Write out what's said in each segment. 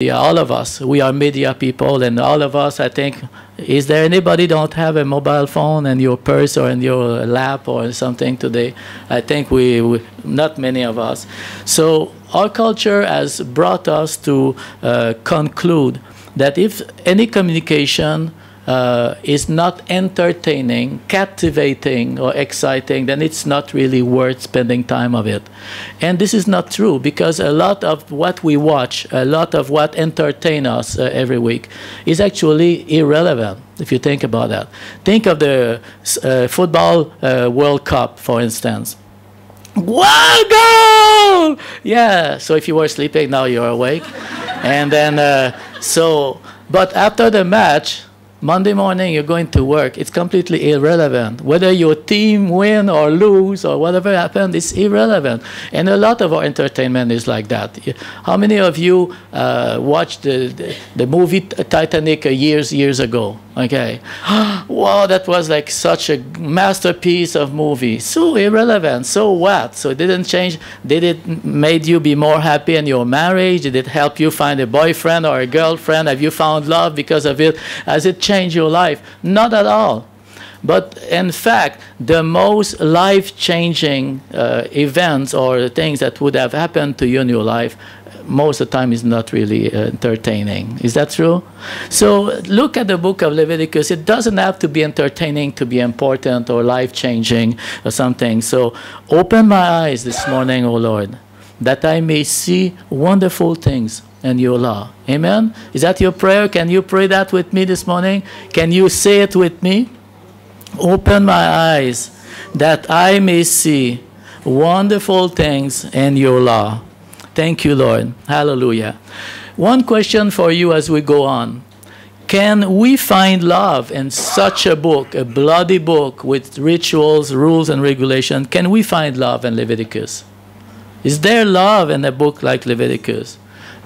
media, all of us, we are media people, and all of us, I think, is there anybody don't have a mobile phone in your purse or in your lap or something today? I think we, we not many of us. So our culture has brought us to uh, conclude that if any communication uh, is not entertaining, captivating, or exciting, then it's not really worth spending time of it. And this is not true because a lot of what we watch, a lot of what entertain us uh, every week, is actually irrelevant. If you think about that, think of the uh, football uh, World Cup, for instance. Wow, goal! Yeah. So if you were sleeping, now you're awake, and then uh, so. But after the match, Monday morning, you're going to work. It's completely irrelevant. Whether your team win or lose or whatever happened, it's irrelevant. And a lot of our entertainment is like that. How many of you uh, watched the, the, the, movie Titanic years, years ago? Okay. wow, that was like such a masterpiece of movie. So irrelevant. So what? So it didn't change. Did it made you be more happy in your marriage? Did it help you find a boyfriend or a girlfriend? Have you found love because of it? Has it change your life? Not at all. But in fact, the most life-changing uh, events or things that would have happened to you in your life, most of the time is not really uh, entertaining. Is that true? So look at the book of Leviticus. It doesn't have to be entertaining to be important or life-changing or something. So open my eyes this morning, O oh Lord, that I may see wonderful things and your law. Amen? Is that your prayer? Can you pray that with me this morning? Can you say it with me? Open my eyes that I may see wonderful things in your law. Thank you, Lord. Hallelujah. One question for you as we go on. Can we find love in such a book, a bloody book with rituals, rules, and regulation? Can we find love in Leviticus? Is there love in a book like Leviticus?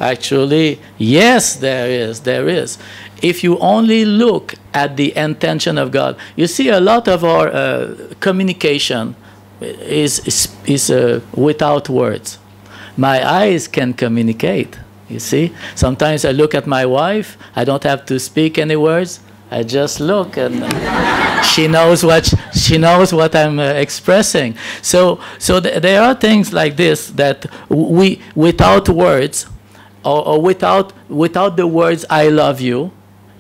Actually, yes, there is. There is. If you only look at the intention of God, you see a lot of our uh, communication is, is, is uh, without words. My eyes can communicate. You see, sometimes I look at my wife. I don't have to speak any words. I just look and she knows what she knows what I'm uh, expressing. So so th there are things like this that we without words or, or without, without the words I love you,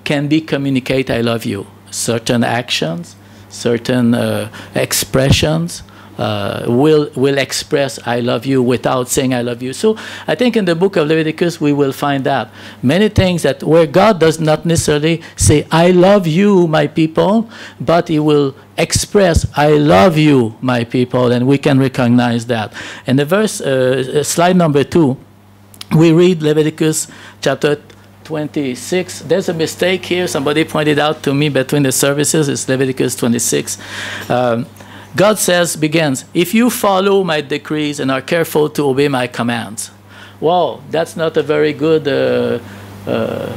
can be communicate I love you. Certain actions, certain uh, expressions uh, will, will express I love you without saying I love you. So I think in the book of Leviticus we will find that many things that where God does not necessarily say I love you, my people, but he will express I love you, my people, and we can recognize that. And the verse, uh, slide number two, we read Leviticus chapter 26. There's a mistake here. Somebody pointed out to me between the services. It's Leviticus 26. Um, God says, begins, if you follow my decrees and are careful to obey my commands. Wow, that's not a very good, uh, uh,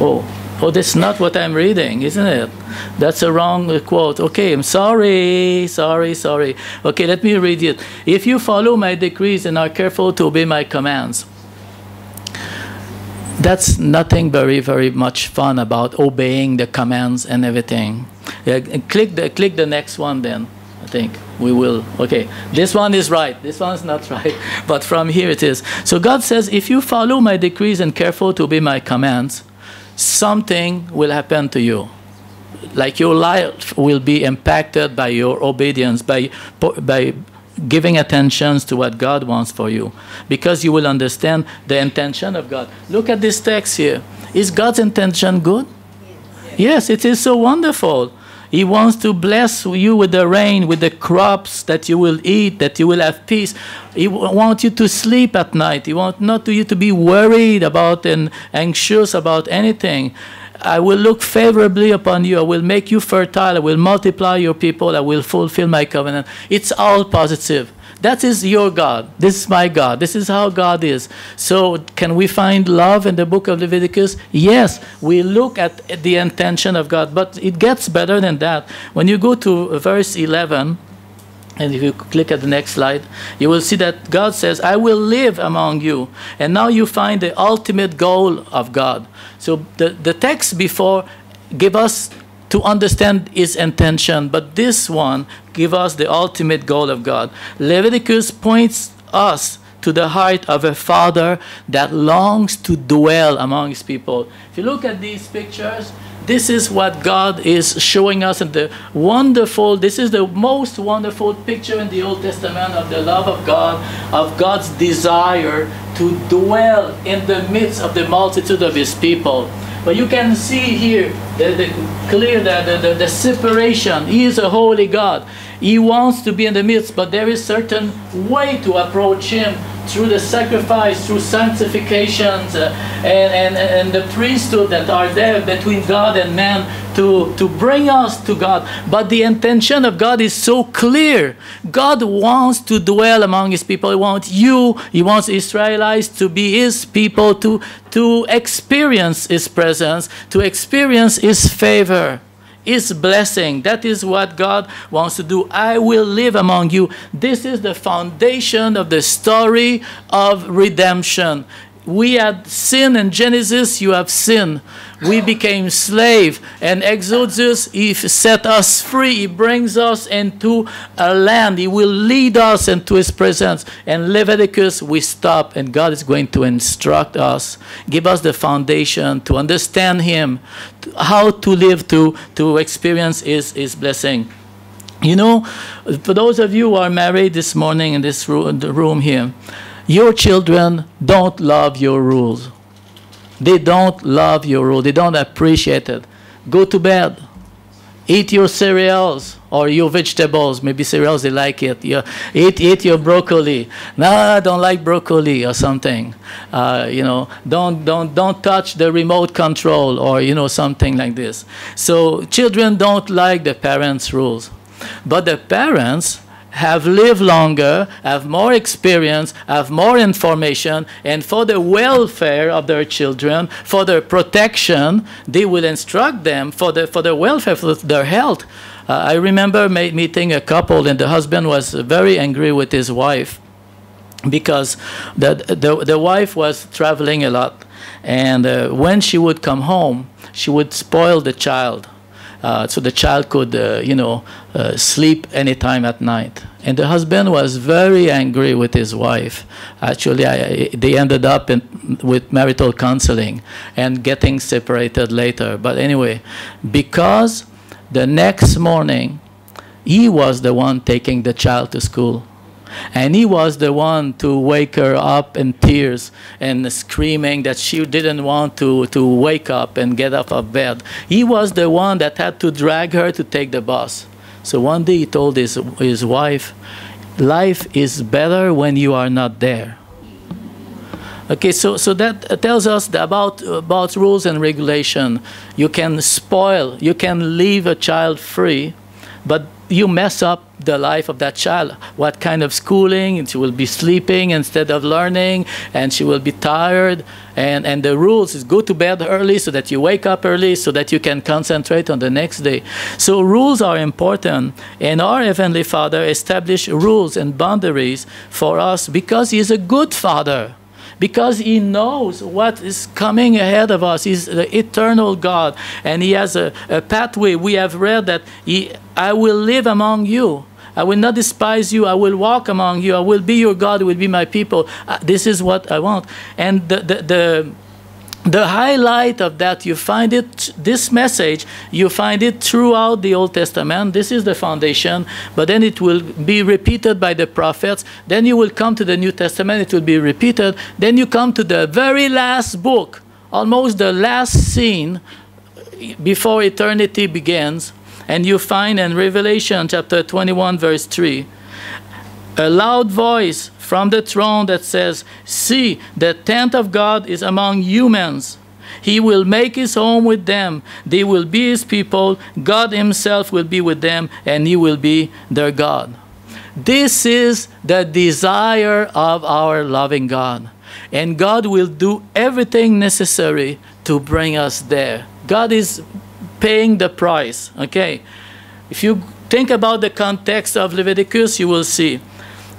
oh, oh, that's not what I'm reading, isn't it? That's a wrong quote. Okay, I'm sorry, sorry, sorry. Okay, let me read it. If you follow my decrees and are careful to obey my commands, that's nothing very, very much fun about obeying the commands and everything. Yeah, click, the, click the next one then. I think we will. Okay, this one is right. This one is not right. But from here it is. So God says, if you follow my decrees and careful to obey my commands, something will happen to you. Like your life will be impacted by your obedience, by, by giving attention to what God wants for you because you will understand the intention of God. Look at this text here. Is God's intention good? Yes, it is so wonderful. He wants to bless you with the rain, with the crops that you will eat, that you will have peace. He wants you to sleep at night. He wants not you to be worried about and anxious about anything. I will look favorably upon you. I will make you fertile. I will multiply your people. I will fulfill my covenant. It's all positive. That is your God. This is my God. This is how God is. So, can we find love in the book of Leviticus? Yes, we look at the intention of God, but it gets better than that. When you go to verse 11, And if you click at the next slide, you will see that God says, I will live among you. And now you find the ultimate goal of God. So the, the text before give us to understand his intention, but this one give us the ultimate goal of God. Leviticus points us to the heart of a father that longs to dwell among his people. If you look at these pictures, this is what God is showing us in the wonderful, this is the most wonderful picture in the Old Testament of the love of God, of God's desire to dwell in the midst of the multitude of his people. But you can see here the, the clear the, the, the separation. He is a holy God. He wants to be in the midst, but there is certain way to approach him through the sacrifice, through sanctifications, uh, and, and, and the priesthood that are there between God and man to, to bring us to God. But the intention of God is so clear. God wants to dwell among his people. He wants you, he wants Israelites to be his people, to, to experience his presence, to experience his favor his blessing. That is what God wants to do. I will live among you. This is the foundation of the story of redemption. We had sin in Genesis, you have sin. We became slave. And Exodus, he set us free. He brings us into a land. He will lead us into his presence. And Leviticus, we stop, and God is going to instruct us, give us the foundation to understand him, how to live, to, to experience his, his blessing. You know, for those of you who are married this morning in this room, the room here, your children don't love your rules. They don't love your rules. They don't appreciate it. Go to bed. Eat your cereals or your vegetables. Maybe cereals, they like it. You eat, eat your broccoli. No, I don't like broccoli or something. Uh, you know, don't, don't, don't touch the remote control or, you know, something like this. So children don't like the parents' rules. But the parents have lived longer, have more experience, have more information, and for the welfare of their children, for their protection, they will instruct them for the, for the welfare, for their health. Uh, I remember meeting a couple, and the husband was very angry with his wife because the, the, the wife was traveling a lot. And uh, when she would come home, she would spoil the child uh, so the child could, uh, you know, uh, sleep anytime at night. And the husband was very angry with his wife. Actually, I, they ended up in, with marital counseling and getting separated later. But anyway, because the next morning, he was the one taking the child to school. And he was the one to wake her up in tears and screaming that she didn't want to, to wake up and get off of bed. He was the one that had to drag her to take the bus. So one day he told his, his wife, life is better when you are not there. Okay, so, so that tells us about, about rules and regulation. You can spoil, you can leave a child free, but you mess up the life of that child. What kind of schooling? And she will be sleeping instead of learning, and she will be tired. And, and the rules is go to bed early so that you wake up early so that you can concentrate on the next day. So rules are important, and our Heavenly Father established rules and boundaries for us because He is a good Father because he knows what is coming ahead of us. He's the eternal God, and he has a, a pathway. We have read that he, I will live among you. I will not despise you. I will walk among you. I will be your God. You will be my people. Uh, this is what I want. And the, the, the the highlight of that you find it this message you find it throughout the old testament. This is the foundation but then it will be repeated by the prophets. Then you will come to the new testament it will be repeated. Then you come to the very last book almost the last scene before eternity begins and you find in revelation chapter 21 verse 3 a loud voice from the throne that says, See, the tent of God is among humans. He will make his home with them. They will be his people. God himself will be with them, and he will be their God. This is the desire of our loving God. And God will do everything necessary to bring us there. God is paying the price. Okay? If you think about the context of Leviticus, you will see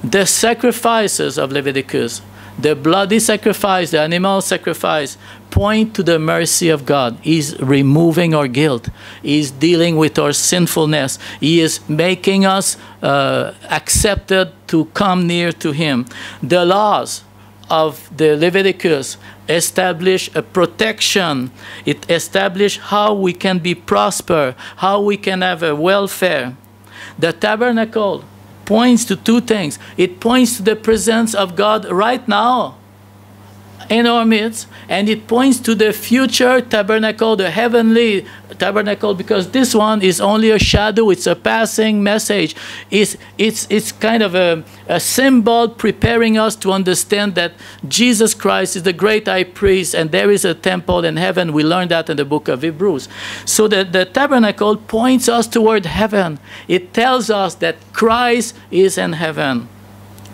the sacrifices of Leviticus, the bloody sacrifice, the animal sacrifice, point to the mercy of God. He's removing our guilt. He's dealing with our sinfulness. He is making us uh, accepted to come near to Him. The laws of the Leviticus establish a protection. It establish how we can be prosper, how we can have a welfare. The tabernacle points to two things. It points to the presence of God right now in our midst, and it points to the future tabernacle, the heavenly tabernacle, because this one is only a shadow, it's a passing message. It's, it's, it's kind of a, a symbol preparing us to understand that Jesus Christ is the great high priest, and there is a temple in heaven. We learned that in the book of Hebrews. So the, the tabernacle points us toward heaven, it tells us that Christ is in heaven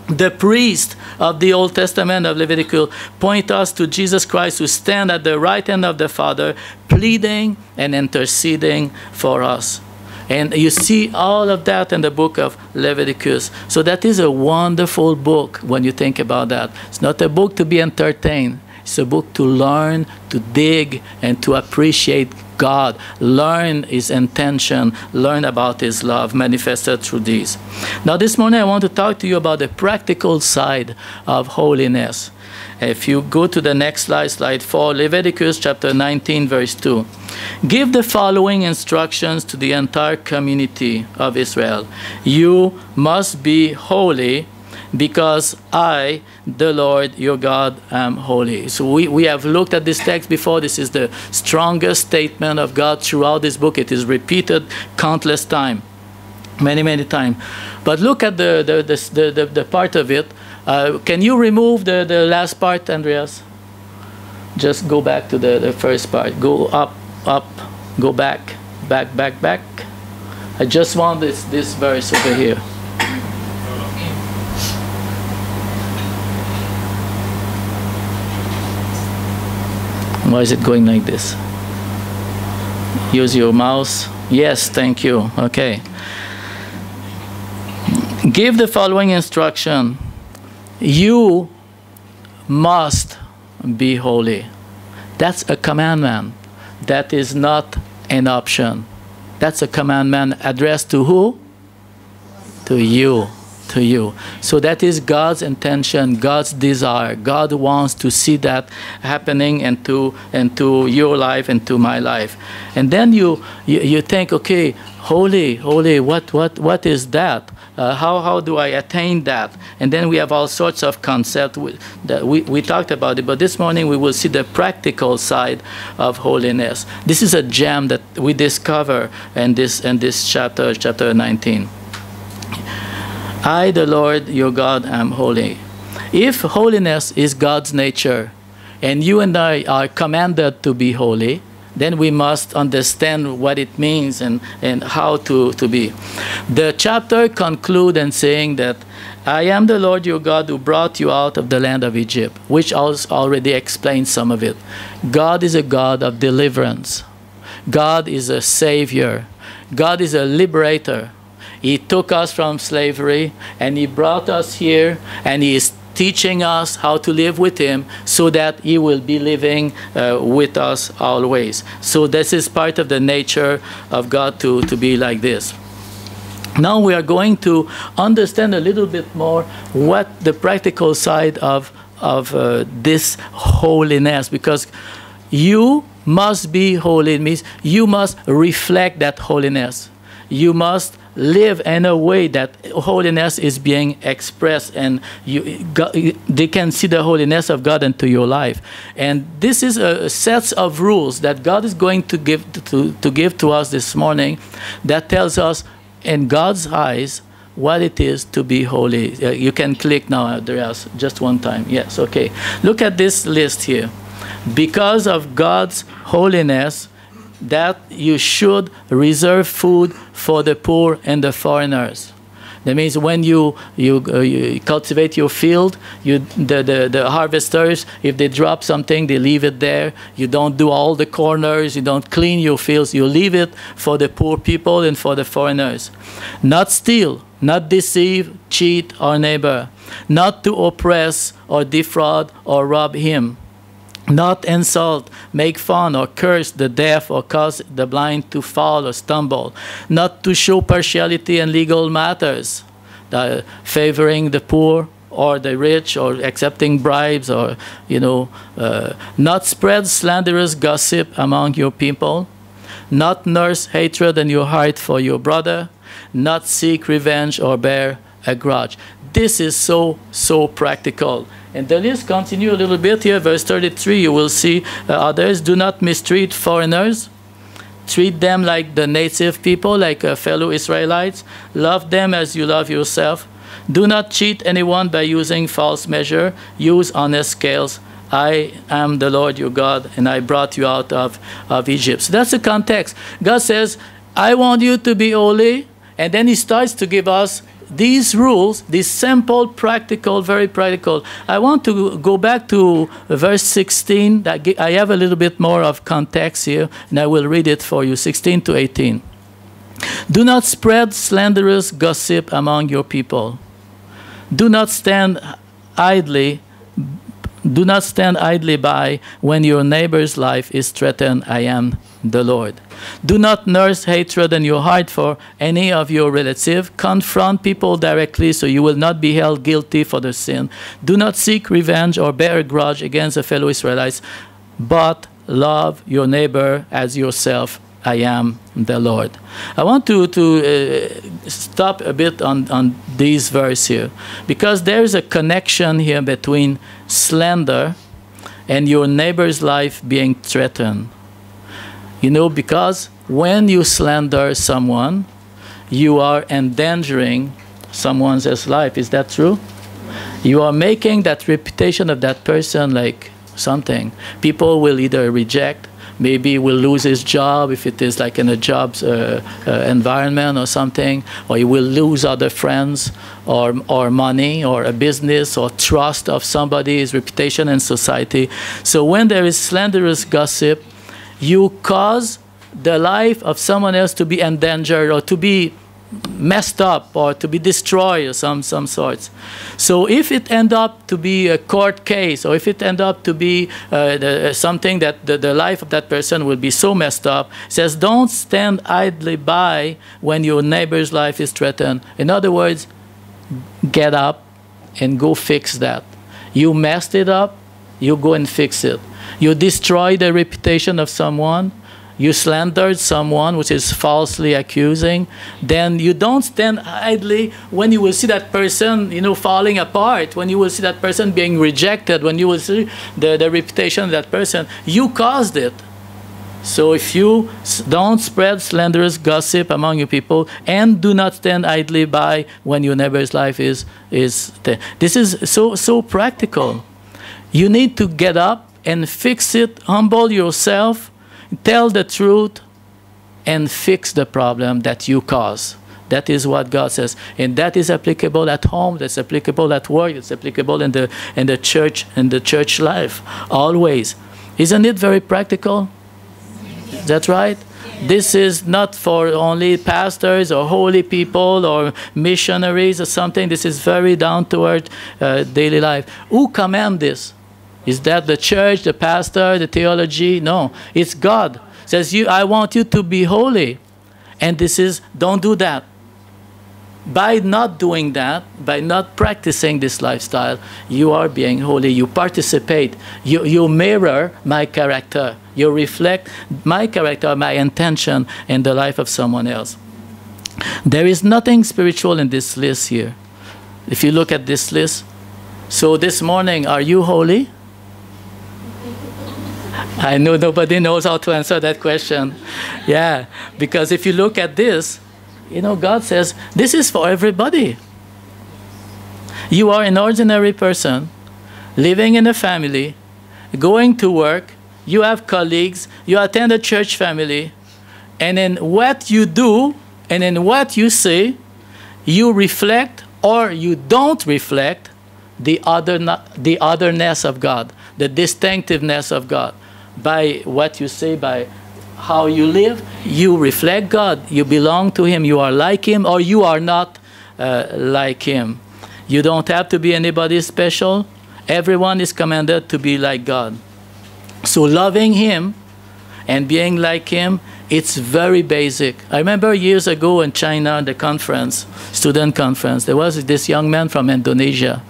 the priest of the Old Testament of Leviticus point us to Jesus Christ who stand at the right hand of the Father, pleading and interceding for us. And you see all of that in the book of Leviticus. So that is a wonderful book when you think about that. It's not a book to be entertained. It's a book to learn, to dig, and to appreciate God, learn His intention, learn about His love manifested through these. Now, this morning I want to talk to you about the practical side of holiness. If you go to the next slide, slide 4, Leviticus chapter 19, verse 2. Give the following instructions to the entire community of Israel You must be holy because I, the Lord your God, am holy. So we, we have looked at this text before. This is the strongest statement of God throughout this book. It is repeated countless times, many, many times. But look at the, the, the, the, the part of it. Uh, can you remove the, the last part, Andreas? Just go back to the, the first part. Go up, up, go back, back, back, back. I just want this, this verse over here. Why is it going like this? Use your mouse. Yes, thank you. Okay. Give the following instruction You must be holy. That's a commandment. That is not an option. That's a commandment addressed to who? To you to you. So that is God's intention, God's desire. God wants to see that happening into into your life, and to my life. And then you you, you think, okay, holy, holy, what what what is that? Uh, how, how do I attain that? And then we have all sorts of concepts that we, we talked about it, but this morning we will see the practical side of holiness. This is a gem that we discover in this, in this chapter, chapter 19. I, the Lord your God, am holy. If holiness is God's nature, and you and I are commanded to be holy, then we must understand what it means and, and how to, to be. The chapter concludes in saying that I am the Lord your God who brought you out of the land of Egypt, which also already explains some of it. God is a God of deliverance. God is a savior. God is a liberator. He took us from slavery and He brought us here and He is teaching us how to live with Him so that He will be living uh, with us always. So, this is part of the nature of God to, to be like this. Now, we are going to understand a little bit more what the practical side of, of uh, this holiness because you must be holy. It means you must reflect that holiness. You must live in a way that holiness is being expressed and you, God, they can see the holiness of God into your life. And this is a set of rules that God is going to give to, to give to us this morning that tells us in God's eyes what it is to be holy. Uh, you can click now, Andreas, just one time. Yes, okay. Look at this list here. Because of God's holiness, that you should reserve food for the poor and the foreigners. That means when you you, uh, you cultivate your field, you the, the the harvesters, if they drop something, they leave it there. You don't do all the corners. You don't clean your fields. You leave it for the poor people and for the foreigners. Not steal, not deceive, cheat our neighbor, not to oppress or defraud or rob him not insult, make fun, or curse the deaf, or cause the blind to fall or stumble, not to show partiality in legal matters, favoring the poor or the rich, or accepting bribes, or, you know, uh, not spread slanderous gossip among your people, not nurse hatred in your heart for your brother, not seek revenge or bear a grudge. This is so, so practical. And the list continue a little bit here, verse 33, you will see uh, others, do not mistreat foreigners, treat them like the native people, like uh, fellow Israelites, love them as you love yourself. Do not cheat anyone by using false measure, use honest scales. I am the Lord your God, and I brought you out of, of Egypt. So that's the context. God says, I want you to be holy, and then he starts to give us these rules, these simple, practical, very practical. I want to go back to verse 16. I have a little bit more of context here, and I will read it for you 16 to 18. Do not spread slanderous gossip among your people. Do not stand idly. Do not stand idly by when your neighbor's life is threatened. I am the Lord. Do not nurse hatred in your heart for any of your relative. Confront people directly so you will not be held guilty for the sin. Do not seek revenge or bear a grudge against a fellow Israelites, but love your neighbor as yourself. I am the Lord. I want to, to uh, stop a bit on, on these verses here because there's a connection here between slander and your neighbor's life being threatened. You know, because when you slander someone, you are endangering someone's life. Is that true? You are making that reputation of that person like something. People will either reject, maybe he will lose his job if it is like in a job uh, uh, environment or something, or he will lose other friends or, or money or a business or trust of somebody's reputation in society. So when there is slanderous gossip, you cause the life of someone else to be endangered or to be messed up or to be destroyed or some some sorts. So if it end up to be a court case or if it end up to be uh, the, something that the, the life of that person will be so messed up, says don't stand idly by when your neighbor's life is threatened. In other words, get up and go fix that. You messed it up, you go and fix it you destroy the reputation of someone, you slandered someone, which is falsely accusing, then you don't stand idly when you will see that person, you know, falling apart, when you will see that person being rejected, when you will see the, the reputation of that person. You caused it. So if you don't spread slanderous gossip among your people and do not stand idly by when your neighbor's life is is this is so so practical. You need to get up and fix it, humble yourself, tell the truth, and fix the problem that you cause. That is what God says. And that is applicable at home, that's applicable at work, it's applicable in the in the church, in the church life, always. Isn't it very practical? That's right? This is not for only pastors or holy people or missionaries or something. This is very down to earth uh, daily life. Who command this? Is that the church, the pastor, the theology? No, it's God. Says you I want you to be holy. And this is don't do that. By not doing that, by not practicing this lifestyle, you are being holy. You participate. You, you mirror my character. You reflect my character, my intention in the life of someone else. There is nothing spiritual in this list here. If you look at this list, so this morning, are you holy? I know nobody knows how to answer that question. Yeah, because if you look at this, you know, God says, this is for everybody. You are an ordinary person living in a family, going to work, you have colleagues, you attend a church family, and in what you do and in what you say, you reflect or you don't reflect the other the otherness of God, the distinctiveness of God by what you say, by how you live, you reflect God. You belong to Him. You are like Him, or you are not uh, like Him. You don't have to be anybody special. Everyone is commanded to be like God. So loving Him and being like Him, it's very basic. I remember years ago in China, the conference, student conference, there was this young man from Indonesia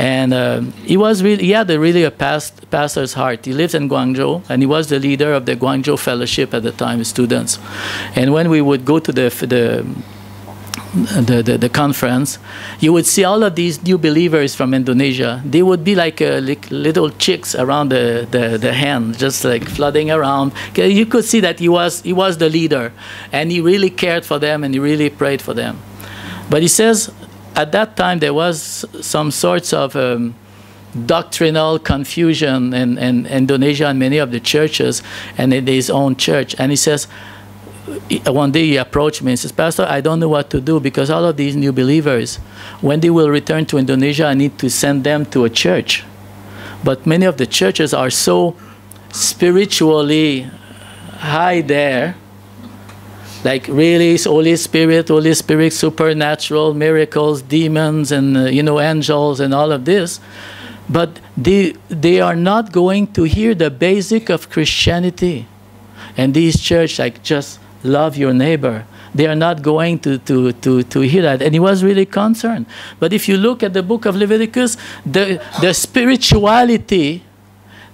and uh, he was really, he had a really a past, pastor's heart. He lives in Guangzhou, and he was the leader of the Guangzhou Fellowship at the time, students. And when we would go to the, the the, the, the, conference, you would see all of these new believers from Indonesia. They would be like, uh, little chicks around the, the, the hand, just like flooding around. You could see that he was, he was the leader, and he really cared for them, and he really prayed for them. But he says, at that time there was some sorts of um, doctrinal confusion in, in, Indonesia and many of the churches and in his own church. And he says, one day he approached me and says, Pastor, I don't know what to do because all of these new believers, when they will return to Indonesia, I need to send them to a church. But many of the churches are so spiritually high there like really Holy Spirit, Holy Spirit, supernatural miracles, demons, and uh, you know angels and all of this, but they they are not going to hear the basic of Christianity, and these church like just love your neighbor. They are not going to, to, to, to hear that. And he was really concerned. But if you look at the book of Leviticus, the, the spirituality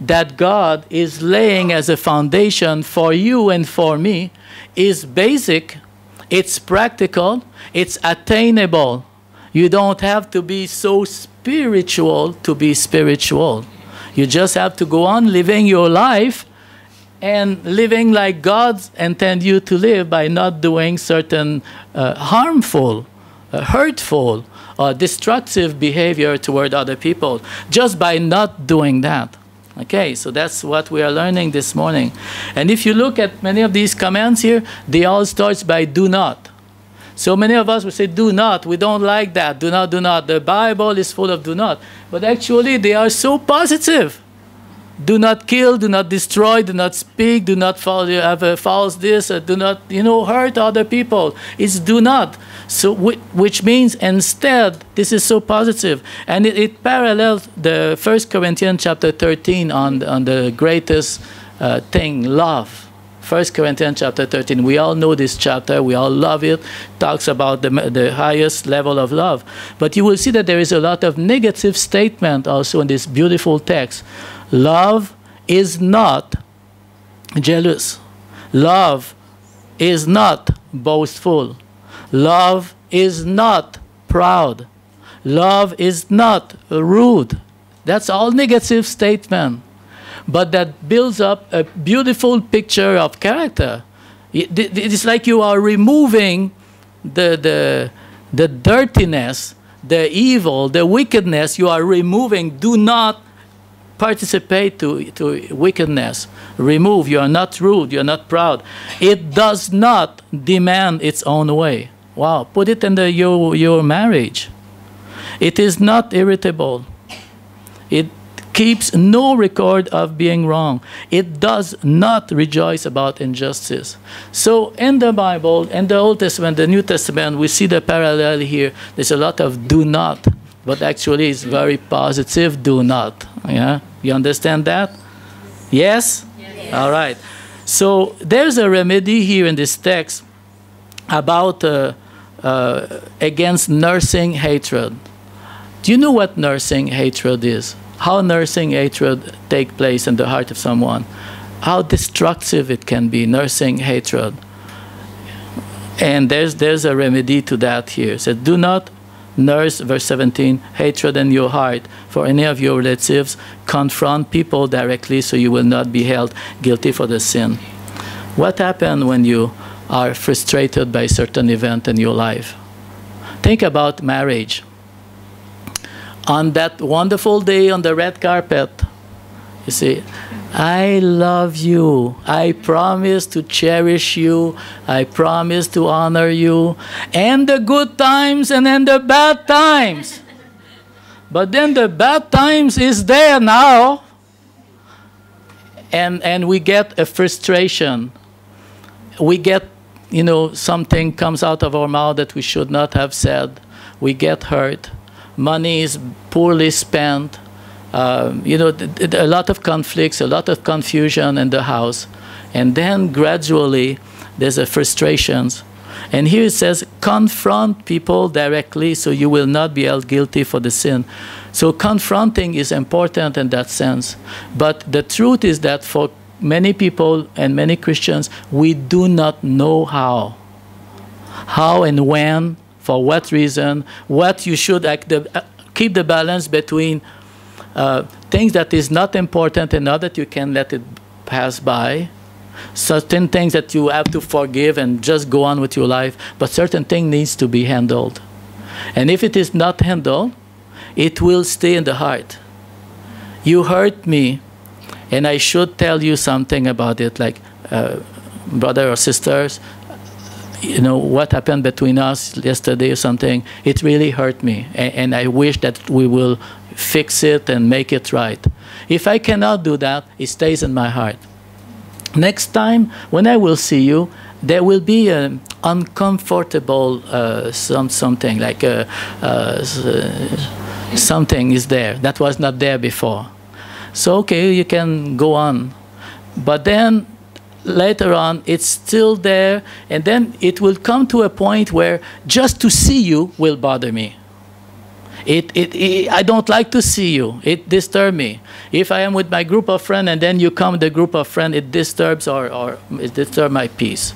that God is laying as a foundation for you and for me is basic, it's practical, it's attainable. You don't have to be so spiritual to be spiritual. You just have to go on living your life and living like God intend you to live by not doing certain uh, harmful, uh, hurtful, or destructive behavior toward other people just by not doing that. Okay, so that's what we are learning this morning. And if you look at many of these commands here, they all start by do not. So many of us will say do not. We don't like that. Do not, do not. The Bible is full of do not. But actually, they are so positive. Do not kill, do not destroy, do not speak, do not follow, have a false this, uh, do not, you know, hurt other people. It's do not. So, which means instead, this is so positive, and it, it parallels the First Corinthians chapter 13 on on the greatest uh, thing, love. First Corinthians chapter 13. We all know this chapter. We all love it. Talks about the, the highest level of love. But you will see that there is a lot of negative statement also in this beautiful text. Love is not jealous. Love is not boastful. Love is not proud. Love is not rude. That's all negative statement. But that builds up a beautiful picture of character. It's like you are removing the, the, the dirtiness, the evil, the wickedness, you are removing. Do not participate to, to wickedness. Remove. You are not rude. You are not proud. It does not demand its own way. Wow, put it in the, your, your marriage. It is not irritable. It keeps no record of being wrong. It does not rejoice about injustice. So in the Bible, in the Old Testament, the New Testament, we see the parallel here. There's a lot of do not, but actually it's very positive do not. Yeah? You understand that? Yes? yes. All right. So there's a remedy here in this text about uh, uh, against nursing hatred. Do you know what nursing hatred is? How nursing hatred take place in the heart of someone? How destructive it can be, nursing hatred. And there's, there's a remedy to that here. Says, do not nurse, verse 17, hatred in your heart for any of your relatives. Confront people directly so you will not be held guilty for the sin. What happened when you are frustrated by a certain event in your life. Think about marriage. On that wonderful day on the red carpet, You see, I love you. I promise to cherish you. I promise to honor you. And the good times and then the bad times. But then the bad times is there now. And, and we get a frustration. We get, you know, something comes out of our mouth that we should not have said. We get hurt. Money is poorly spent um, you know, a lot of conflicts, a lot of confusion in the house. And then gradually, there's a frustrations. And here it says, confront people directly so you will not be held guilty for the sin. So confronting is important in that sense. But the truth is that for many people and many Christians, we do not know how. How and when, for what reason, what you should act, the, uh, keep the balance between uh, things that is not important enough that you can let it pass by certain things that you have to forgive and just go on with your life but certain thing needs to be handled. And if it is not handled it will stay in the heart. You hurt me and i should tell you something about it like uh, brother or sisters you know what happened between us yesterday or something it really hurt me and, and i wish that we will fix it and make it right. If I cannot do that, it stays in my heart. Next time, when I will see you, there will be an uncomfortable uh, some, something, like a, uh, uh, something is there that was not there before. So, okay, you can go on. But then later on, it's still there, and then it will come to a point where just to see you will bother me. It, it, it, I don't like to see you. It disturbs me. If I am with my group of friends and then you come the group of friends, it disturbs or, or it disturbs my peace.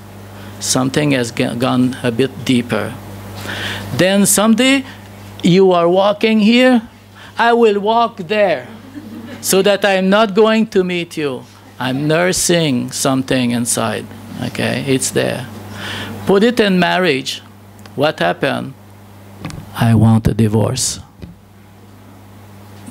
Something has gone a bit deeper. Then someday you are walking here, I will walk there so that I'm not going to meet you. I'm nursing something inside. Okay, it's there. Put it in marriage. What happened? I want a divorce.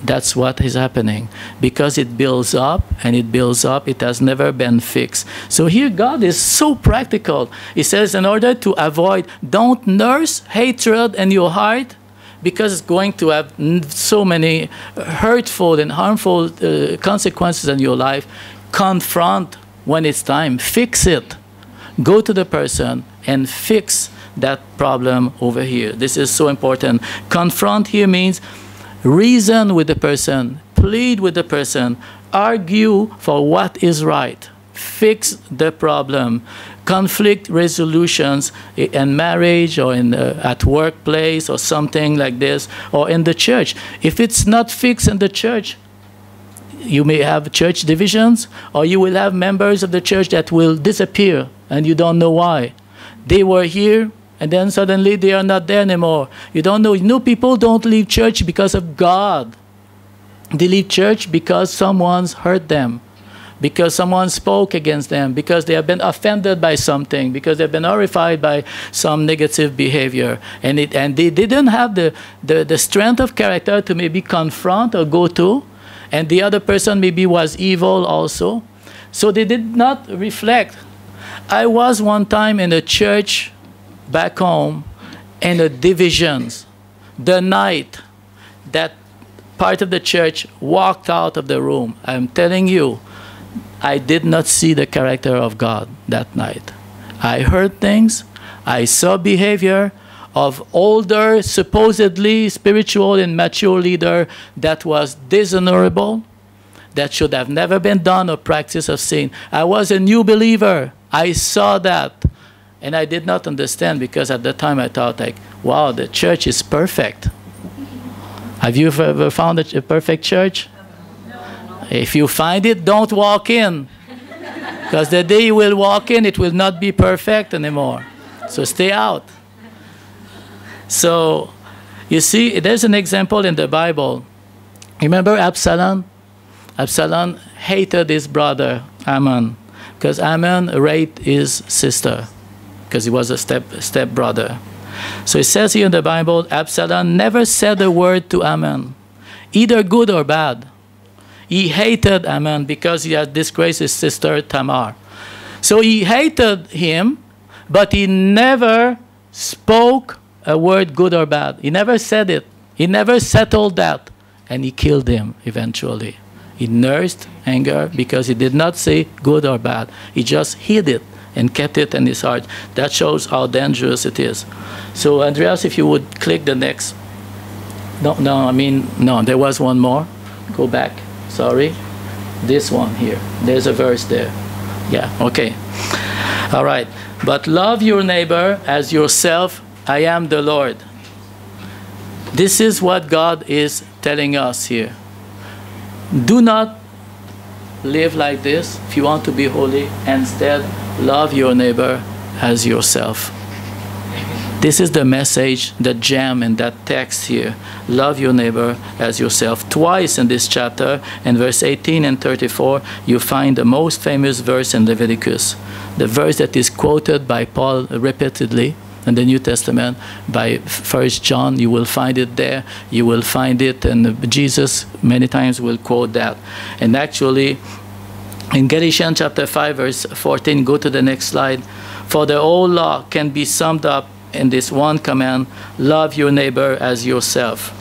That's what is happening because it builds up and it builds up. It has never been fixed. So here, God is so practical. He says, in order to avoid, don't nurse hatred in your heart because it's going to have so many hurtful and harmful uh, consequences in your life. Confront when it's time, fix it. Go to the person and fix that problem over here. This is so important. Confront here means reason with the person, plead with the person, argue for what is right, fix the problem. Conflict resolutions in marriage or in uh, at workplace or something like this or in the church. If it's not fixed in the church, you may have church divisions or you will have members of the church that will disappear and you don't know why. They were here and then suddenly they are not there anymore. You don't know. Know, people don't leave church because of God. They leave church because someone's hurt them, because someone spoke against them, because they have been offended by something, because they've been horrified by some negative behavior. And, it, and they didn't have the, the, the strength of character to maybe confront or go to. And the other person maybe was evil also. So they did not reflect. I was one time in a church back home and the divisions. The night that part of the church walked out of the room, I'm telling you, I did not see the character of God that night. I heard things, I saw behavior of older, supposedly spiritual and mature leader that was dishonorable, that should have never been done or practice of sin. I was a new believer. I saw that. And I did not understand because at the time I thought like, wow, the church is perfect. Have you ever found a perfect church? If you find it, don't walk in. Because the day you will walk in, it will not be perfect anymore. So stay out. So, you see, there's an example in the Bible. Remember Absalom? Absalom hated his brother, Amnon, because Amnon raped his sister because he was a step step brother. So it says here in the Bible, Absalom never said a word to Amnon, either good or bad. he hated Amnon because he had disgraced his sister Tamar. So he hated him, but he never spoke a word good or bad. He never said it. He never settled that. And he killed him eventually. He nursed anger because he did not say good or bad. He just hid it and kept it in his heart. That shows how dangerous it is. So, Andreas, if you would click the next. No, no, I mean, no, there was one more. Go back. Sorry. This one here. There's a verse there. Yeah, okay. All right. But love your neighbor as yourself. I am the Lord. This is what God is telling us here. Do not live like this if you want to be holy. Instead, love your neighbor as yourself. This is the message, the gem in that text here. Love your neighbor as yourself. Twice in this chapter, in verse 18 and 34, you find the most famous verse in Leviticus, the verse that is quoted by Paul repeatedly in the New Testament by First John. You will find it there. You will find it, and Jesus many times will quote that. And actually, in Galatians chapter 5, verse 14, go to the next slide. For the whole law can be summed up in this one command love your neighbor as yourself.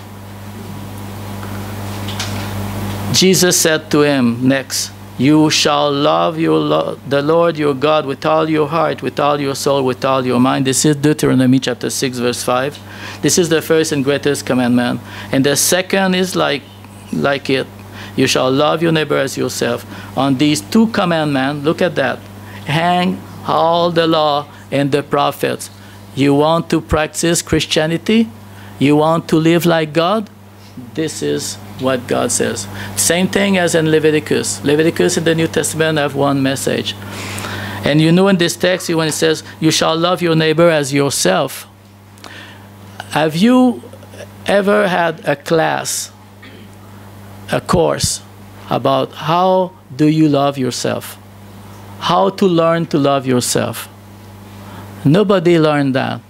Jesus said to him next, You shall love your lo the Lord your God with all your heart, with all your soul, with all your mind. This is Deuteronomy chapter 6, verse 5. This is the first and greatest commandment. And the second is like, like it. You shall love your neighbor as yourself. On these two commandments, look at that, hang all the law and the prophets. You want to practice Christianity? You want to live like God? This is what God says. Same thing as in Leviticus. Leviticus in the New Testament have one message. And you know in this text when it says, You shall love your neighbor as yourself. Have you ever had a class, a course about how do you love yourself? How to learn to love yourself? Nobody learned that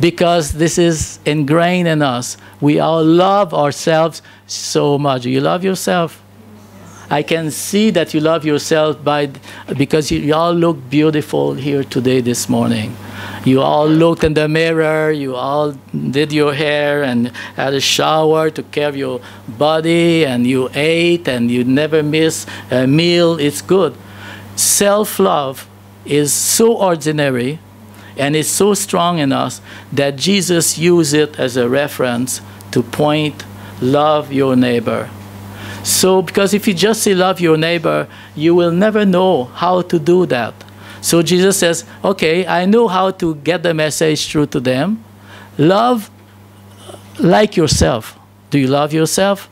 because this is ingrained in us. We all love ourselves so much. You love yourself. I can see that you love yourself by because you, you, all look beautiful here today this morning. You all looked in the mirror, you all did your hair and had a shower, took care of your body, and you ate and you never miss a meal. It's good. Self love is so ordinary and it's so strong in us that Jesus used it as a reference to point, love your neighbor. So, because if you just say love your neighbor, you will never know how to do that. So Jesus says, okay, I know how to get the message through to them. Love like yourself. Do you love yourself?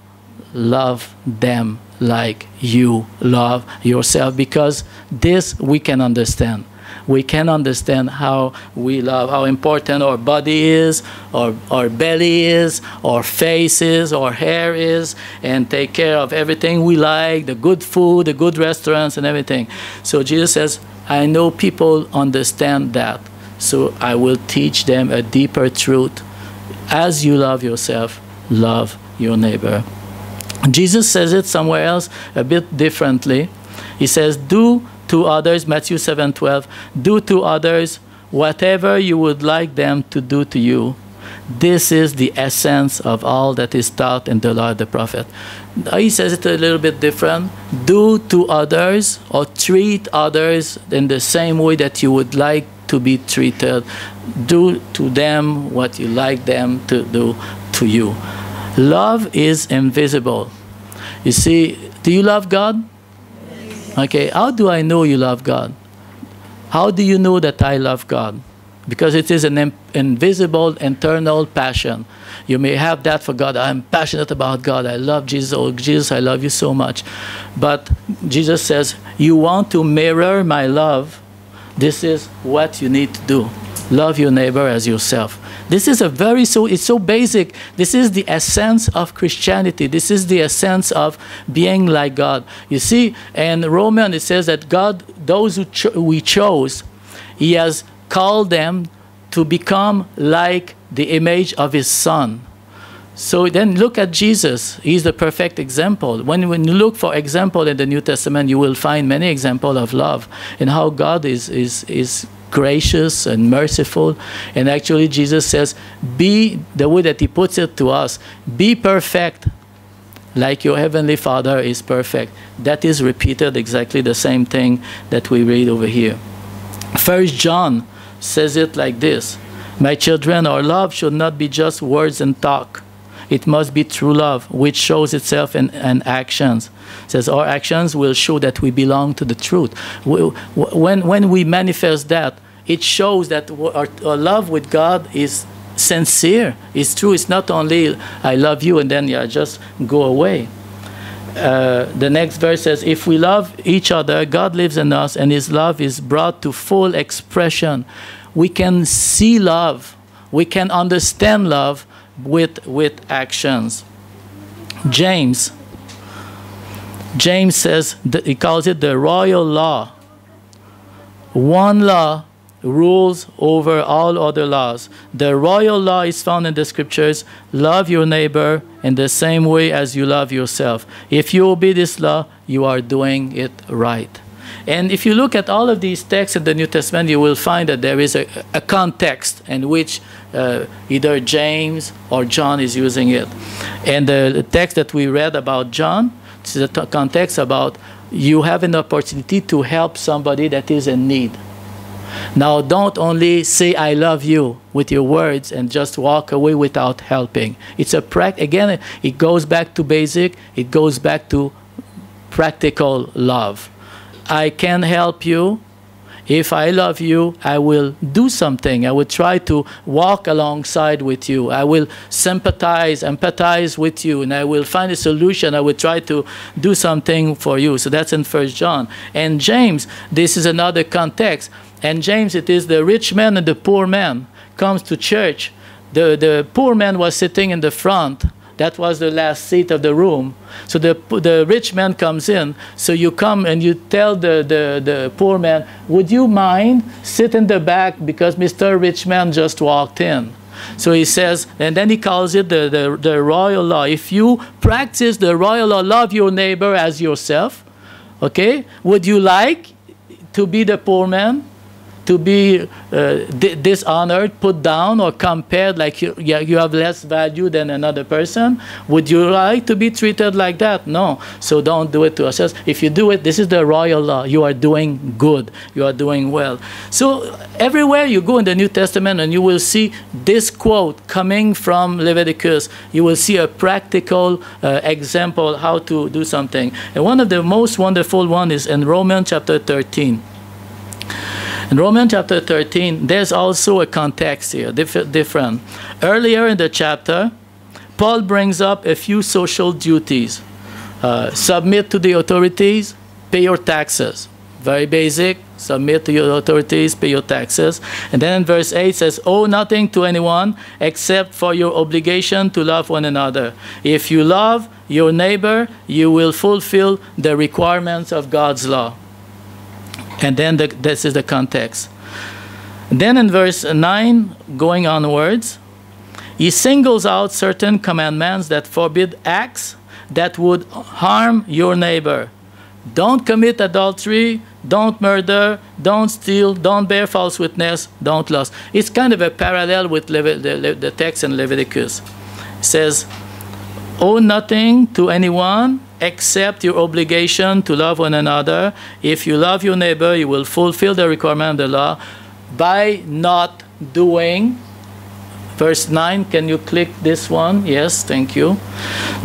Love them like you love yourself because this we can understand we can understand how we love, how important our body is, our, our belly is, our face is, our hair is, and take care of everything we like, the good food, the good restaurants, and everything. So Jesus says, I know people understand that, so I will teach them a deeper truth. As you love yourself, love your neighbor. Jesus says it somewhere else a bit differently. He says, Do to others, Matthew 7 12, do to others whatever you would like them to do to you. This is the essence of all that is taught in the law of the prophet. He says it a little bit different. Do to others or treat others in the same way that you would like to be treated. Do to them what you like them to do to you. Love is invisible. You see, do you love God? Okay, how do I know you love God? How do you know that I love God? Because it is an invisible, internal passion. You may have that for God. I'm passionate about God. I love Jesus. Oh, Jesus, I love you so much. But Jesus says, You want to mirror my love. This is what you need to do. Love your neighbor as yourself. This is a very so it's so basic. This is the essence of Christianity. This is the essence of being like God. You see, in Roman it says that God, those who cho we chose, He has called them to become like the image of His Son. So then look at Jesus. He's the perfect example. When, when you look for example in the New Testament, you will find many examples of love and how God is, is, is gracious and merciful. And actually, Jesus says, be the way that He puts it to us, be perfect like your heavenly Father is perfect. That is repeated exactly the same thing that we read over here. First John says it like this My children, our love should not be just words and talk it must be true love, which shows itself in, in actions. Says our actions will show that we belong to the truth. When, when we manifest that, it shows that our, our love with God is sincere. It's true. It's not only I love you and then yeah, just go away. Uh, the next verse says, If we love each other, God lives in us, and His love is brought to full expression. We can see love, we can understand love with, with actions. James, James says, that he calls it the royal law. One law rules over all other laws. The royal law is found in the scriptures love your neighbor in the same way as you love yourself. If you obey this law, you are doing it right. And if you look at all of these texts in the New Testament, you will find that there is a, a context in which uh, either James or John is using it. And the text that we read about John, is a context about you have an opportunity to help somebody that is in need. Now, don't only say I love you with your words and just walk away without helping. It's a prac again, it goes back to basic, it goes back to practical love. I can help you if I love you, I will do something. I will try to walk alongside with you. I will sympathize, empathize with you, and I will find a solution. I will try to do something for you. So that's in First John. And James, this is another context. And James, it is the rich man and the poor man comes to church. The, the poor man was sitting in the front that was the last seat of the room. So the, the rich man comes in. So you come and you tell the, the, the poor man, would you mind sit in the back because Mr. Rich Man just walked in. So he says, and then he calls it the, the, the royal law. If you practice the royal law, love your neighbor as yourself, okay, would you like to be the poor man? To be uh, dishonored, put down, or compared like you, you have less value than another person? Would you like to be treated like that? No. So don't do it to ourselves. If you do it, this is the royal law. You are doing good. You are doing well. So everywhere you go in the New Testament and you will see this quote coming from Leviticus, you will see a practical uh, example how to do something. And one of the most wonderful one is in Romans chapter 13. In Romans chapter 13, there's also a context here, diff different. Earlier in the chapter, Paul brings up a few social duties. Uh, submit to the authorities, pay your taxes. Very basic. Submit to your authorities, pay your taxes. And then verse 8 says, Owe nothing to anyone except for your obligation to love one another. If you love your neighbor, you will fulfill the requirements of God's law. And then the, this is the context. Then in verse 9, going onwards, he singles out certain commandments that forbid acts that would harm your neighbor. Don't commit adultery, don't murder, don't steal, don't bear false witness, don't lust. It's kind of a parallel with the, the text in Leviticus. It says, Owe nothing to anyone accept your obligation to love one another. If you love your neighbor, you will fulfill the requirement of the law by not doing. Verse 9, can you click this one? Yes, thank you.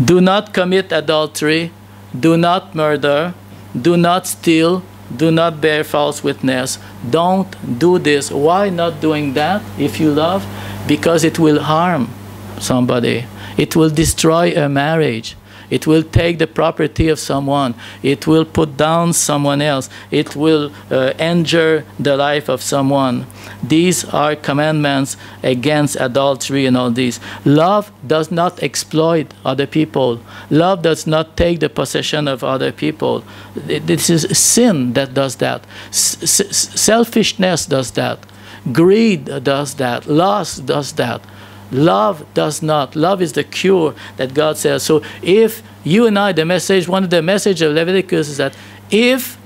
Do not commit adultery. Do not murder. Do not steal. Do not bear false witness. Don't do this. Why not doing that if you love? Because it will harm somebody. It will destroy a marriage. It will take the property of someone. It will put down someone else. It will uh, injure the life of someone. These are commandments against adultery and all these. Love does not exploit other people. Love does not take the possession of other people. This is sin that does that. S selfishness does that. Greed does that. Lust does that. Love does not. Love is the cure that God says. So if you and I, the message, one of the message of Leviticus is that if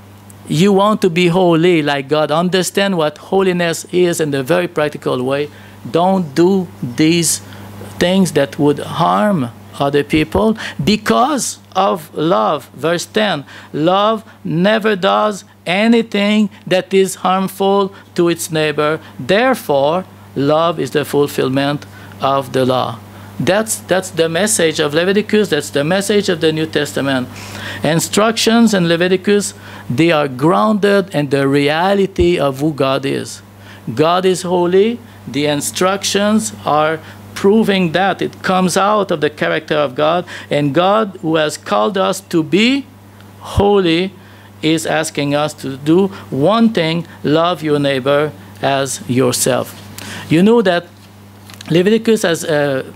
you want to be holy like God, understand what holiness is in a very practical way, don't do these things that would harm other people because of love. Verse 10 Love never does anything that is harmful to its neighbor. Therefore, love is the fulfillment of the law. That's, that's the message of Leviticus. That's the message of the New Testament. Instructions in Leviticus, they are grounded in the reality of who God is. God is holy. The instructions are proving that. It comes out of the character of God. And God, who has called us to be holy, is asking us to do one thing love your neighbor as yourself. You know that Leviticus has uh,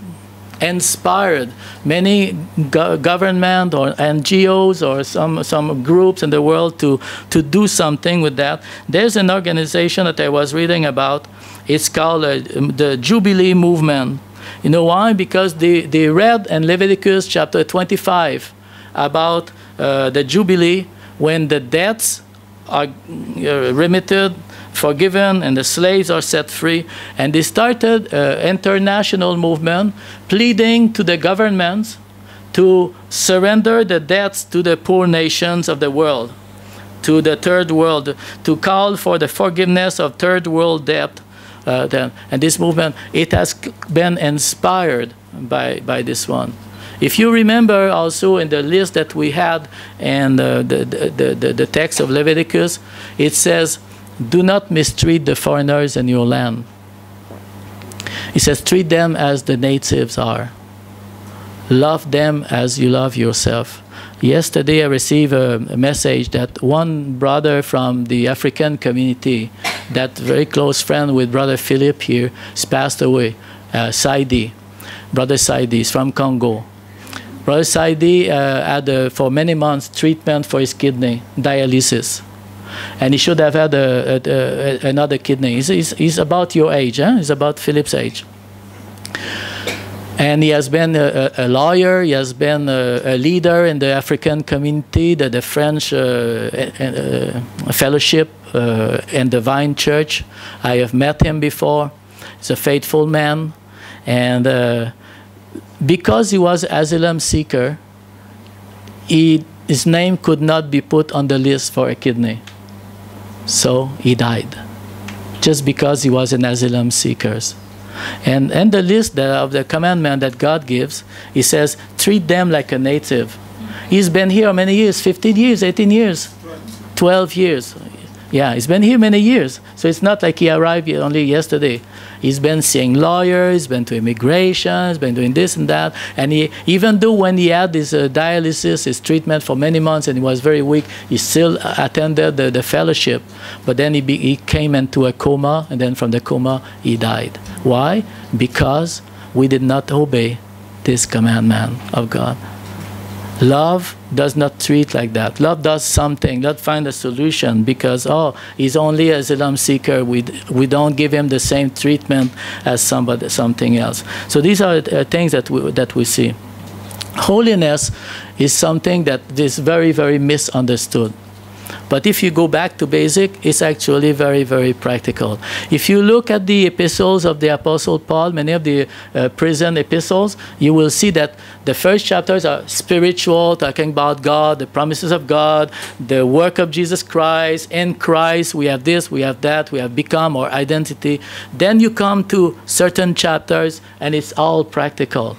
inspired many go government or NGOs or some, some groups in the world to, to do something with that. There's an organization that I was reading about. It's called uh, the Jubilee Movement. You know why? Because they, they read in Leviticus chapter 25 about uh, the Jubilee when the debts are uh, remitted, forgiven, and the slaves are set free. And they started an international movement pleading to the governments to surrender the debts to the poor nations of the world, to the third world, to call for the forgiveness of third world debt uh, then, and this movement, it has been inspired by, by this one. If you remember also in the list that we had and uh, the, the, the, the text of Leviticus, it says, do not mistreat the foreigners in your land. He says, treat them as the natives are. Love them as you love yourself. Yesterday, I received a, a, message that one brother from the African community, that very close friend with Brother Philip here, has passed away. Uh, Saidi, Brother Saidi is from Congo. Brother Saidi uh, had, uh, for many months, treatment for his kidney, dialysis. And he should have had a, a, a, another kidney. He's, he's, he's, about your age, huh? he's about Philip's age. And he has been a, lawyer, he has been a, leader in the African community, the, the French uh, fellowship uh, and Divine Church. I have met him before. He's a faithful man. And uh, because he was asylum seeker, he, his name could not be put on the list for a kidney. So he died, just because he was an asylum seeker. And in the list of the commandment that God gives, he says, treat them like a native. He's been here many years, 15 years, 18 years, 12 years. Yeah, he's been here many years. So it's not like he arrived only yesterday. He's been seeing lawyers, he's been to immigration, he's been doing this and that. And he, even though when he had this uh, dialysis, his treatment for many months, and he was very weak, he still attended the, the fellowship. But then he, be, he came into a coma, and then from the coma, he died. Why? Because we did not obey this commandment of God. Love does not treat like that. Love does something. Love find a solution because oh, he's only a asylum seeker. We we don't give him the same treatment as somebody something else. So these are uh, things that we that we see. Holiness is something that is very very misunderstood. But if you go back to basic, it's actually very, very practical. If you look at the epistles of the Apostle Paul, many of the uh, prison epistles, you will see that the first chapters are spiritual, talking about God, the promises of God, the work of Jesus Christ. In Christ, we have this, we have that, we have become our identity. Then you come to certain chapters, and it's all practical.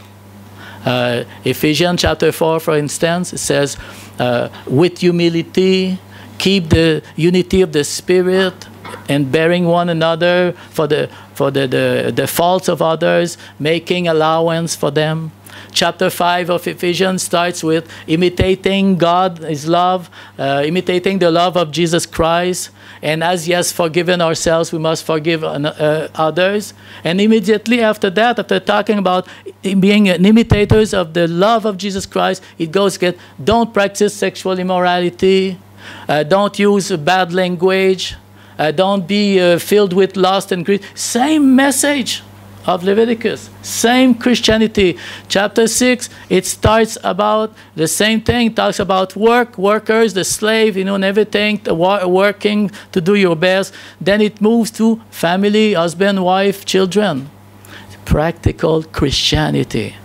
Uh, Ephesians chapter 4, for instance, says, uh, with humility, keep the unity of the spirit and bearing one another for the for the, the, the faults of others, making allowance for them. Chapter 5 of Ephesians starts with imitating God, His love, uh, imitating the love of Jesus Christ. And as He has forgiven ourselves, we must forgive uh, others. And immediately after that, after talking about being imitators of the love of Jesus Christ, it goes get don't practice sexual immorality, don't use bad language. Uh, don't be uh, filled with lust and greed. Same message of Leviticus. Same Christianity. Chapter 6, it starts about the same thing, talks about work, workers, the slave, you know, and everything, working to do your best. Then it moves to family, husband, wife, children. Practical Christianity.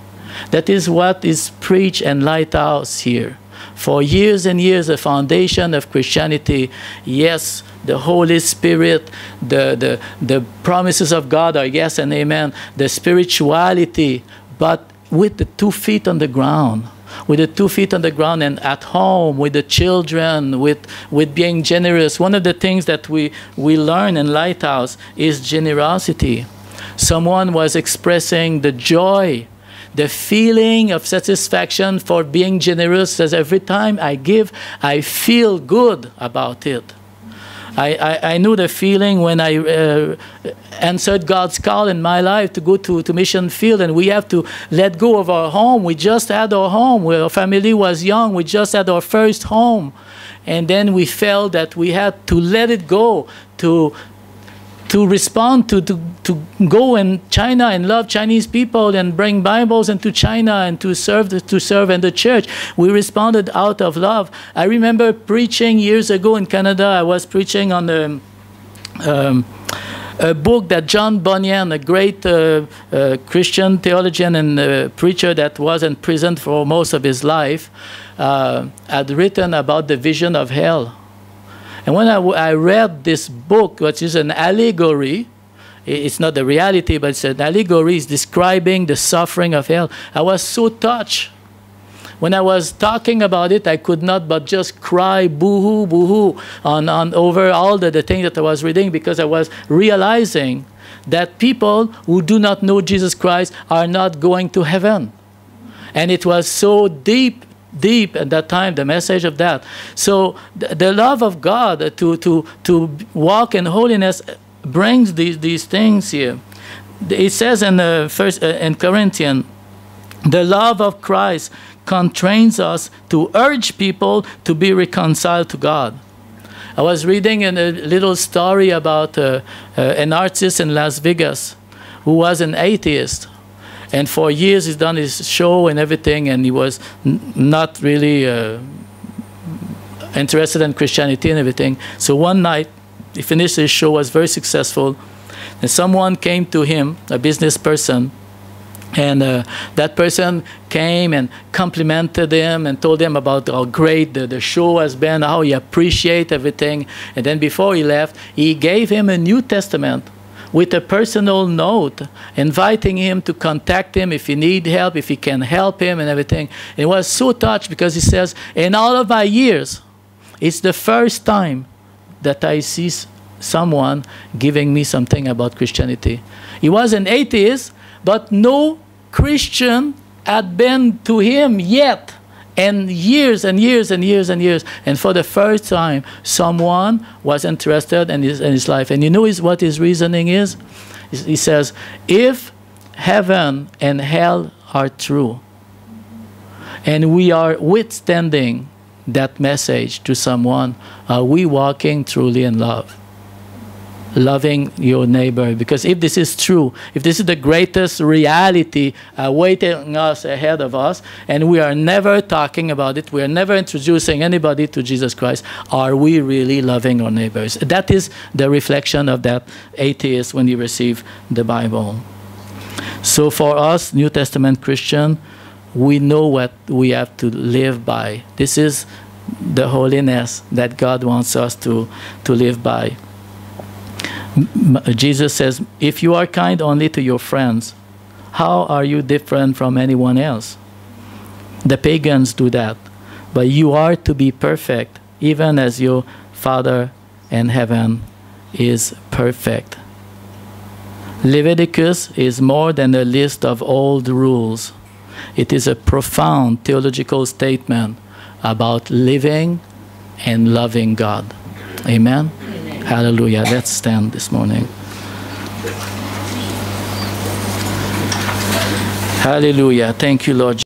That is what is preached and lighthouse here. For years and years, the foundation of Christianity, yes, the Holy Spirit, the, the, the promises of God are yes and amen, the spirituality, but with the two feet on the ground with the two feet on the ground and at home with the children, with, with being generous. One of the things that we, we learn in Lighthouse is generosity. Someone was expressing the joy the feeling of satisfaction for being generous says every time I give, I feel good about it. I, I, I knew the feeling when I uh, answered God's call in my life to go to, to mission field and we have to let go of our home. We just had our home. Our family was young. We just had our first home. And then we felt that we had to let it go to, to respond to, to, to go in China and love Chinese people and bring Bibles into China and to serve the, to serve in the church. We responded out of love. I remember preaching years ago in Canada. I was preaching on the um, a book that John Bunyan, a great uh, uh, Christian theologian and uh, preacher that was in prison for most of his life, uh, had written about the vision of hell and when I, I read this book, which is an allegory, it's not the reality, but it's an allegory, it's describing the suffering of hell. I was so touched. When I was talking about it, I could not but just cry boo-hoo, boo-hoo on, on over all the, the things that I was reading because I was realizing that people who do not know Jesus Christ are not going to heaven. And it was so deep deep at that time, the message of that. So the, love of God to, to, to walk in holiness brings these, these things here. It says in, the first, uh, in Corinthians, the love of Christ constrains us to urge people to be reconciled to God. I was reading a little story about uh, uh, an artist in Las Vegas who was an atheist and for years, he's done his show and everything, and he was not really uh, interested in Christianity and everything. So one night, he finished his show, was very successful, and someone came to him, a business person, and uh, that person came and complimented him and told him about how great the, the show has been, how he appreciated everything. And then before he left, he gave him a New Testament with a personal note inviting him to contact him if he need help, if he can help him and everything. It was so touched because he says, in all of my years, it's the first time that I see someone giving me something about Christianity. He was an atheist, but no Christian had been to him yet and years and years and years and years. And for the first time, someone was interested in his, in his life. And you know his, what his reasoning is? He says, if heaven and hell are true, and we are withstanding that message to someone, are we walking truly in love? Loving your neighbor. Because if this is true, if this is the greatest reality uh, awaiting us ahead of us, and we are never talking about it, we are never introducing anybody to Jesus Christ, are we really loving our neighbors? That is the reflection of that atheist when you receive the Bible. So for us, New Testament Christian, we know what we have to live by. This is the holiness that God wants us to, to live by. Jesus says, if you are kind only to your friends, how are you different from anyone else? The pagans do that. But you are to be perfect, even as your Father in heaven is perfect. Leviticus is more than a list of old rules. It is a profound theological statement about living and loving God. Amen. Hallelujah. Let's stand this morning. Hallelujah. Thank you, Lord.